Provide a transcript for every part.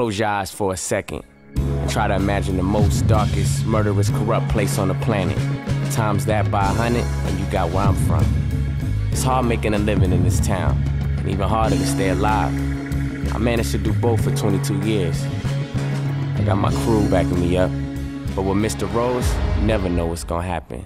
Close your eyes for a second. And try to imagine the most darkest, murderous, corrupt place on the planet. Times that by a hundred, and you got where I'm from. It's hard making a living in this town, and even harder to stay alive. I managed to do both for 22 years. I got my crew backing me up. But with Mr. Rose, you never know what's gonna happen.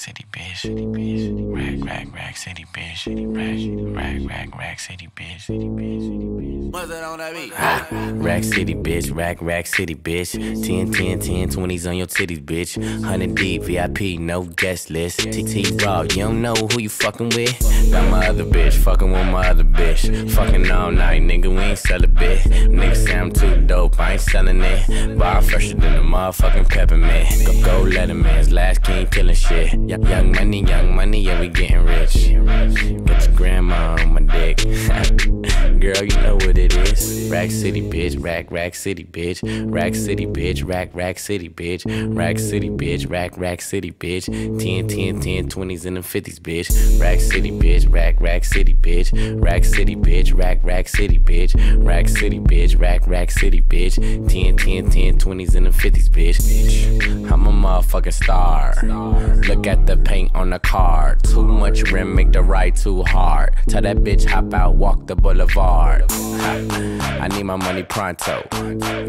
City, bitch, city, bitch. Rack, rack, rack, city, bitch, city, rack, rack, rack, rack, city, bitch, city, bitch, city, bitch. What's that on that beat? Ah, rack city, bitch, rack, rack city, bitch. 10, 10, 10, 20s on your titties, bitch. 100 deep, VIP, no guest list. TT Raw, you don't know who you fucking with. Got my other bitch, fucking with my other bitch. Fucking all night, nigga, we ain't sell a bit. Nigga say I'm too dope, I ain't selling it. Bar fresher than the motherfucking peppermint. Go, go Letterman's last king killing shit. Young, young money, young money, yeah, we getting rich. Got your grandma on my dick. Girl, you know what it is. Rack City, bitch. Rack, rack city, bitch. Rack City, bitch. Rack, rack city, bitch. Rack City, bitch. Rack, rack city, bitch. 10, 10, 10, 20s and the 50s, bitch. Rack City, bitch. Rack, rack city, bitch. Rack City, bitch. Rack, rack city, bitch. Rack City, bitch. Rack, rack city, bitch. 10, 10, 10, 20s and the 50s, bitch. Motherfucking star. Look at the paint on the car. Too much rim, make the ride too hard. Tell that bitch hop out, walk the boulevard. I need my money pronto.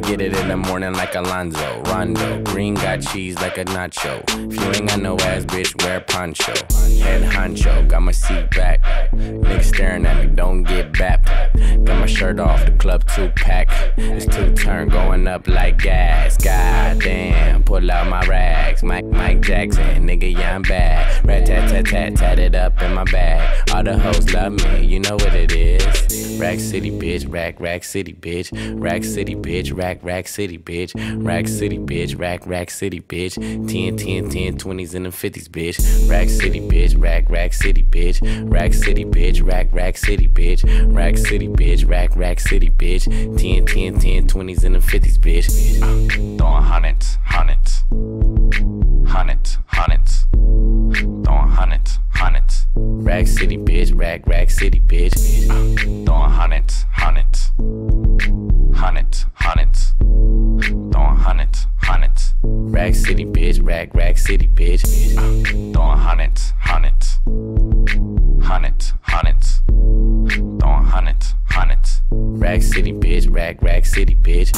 Get it in the morning like Alonzo. Rondo. Green got cheese like a nacho. If you ain't got no ass, bitch, wear poncho. Head honcho, got my seat back. Niggas staring at me, don't get back. Got my shirt off, the club Tupac. It's two turn going up like gas. Goddamn, pull out my rags. Mike, Mike Jackson, nigga, yeah, I'm bad. Rat tat tat tat, tat it up in my bag. All the hoes love me, you know what it is. Rack City, bitch, rack, rack city, bitch. Rack City, bitch, rack, rack city, bitch. Rack City, bitch, rack, rack city, bitch. 10, 10, 10, 20s and the 50s, bitch. Rack City, bitch, rack, rack city, bitch. Rack City, bitch, rack, rack city, bitch. Rack City, bitch, rack, rack city, bitch. 10, 10, 10, 20s and the 50s, bitch. Throwing hundreds, hundreds. Hundreds, hundreds. Throwing hundreds, hundreds. Rack City, bitch, rack, rack city, bitch. Throwing hundreds, hundreds. Hundreds, hundreds. Throwing hundreds, hundreds. Rack City, bitch, rack, rack city, bitch. Throwing hundreds, hundreds. Hundreds, hundreds. Throwing hundreds, hundreds. Rack City, bitch, rack, rack city, bitch.